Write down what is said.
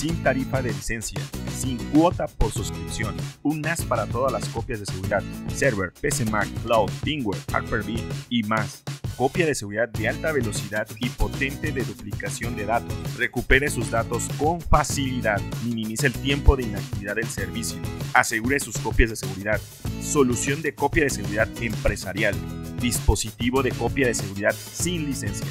sin tarifa de licencia, sin cuota por suscripción, un NAS para todas las copias de seguridad, server, PC Mac, Cloud, firmware, Hyper-V y más. Copia de seguridad de alta velocidad y potente de duplicación de datos. Recupere sus datos con facilidad. Minimice el tiempo de inactividad del servicio. Asegure sus copias de seguridad. Solución de copia de seguridad empresarial. Dispositivo de copia de seguridad sin licencia.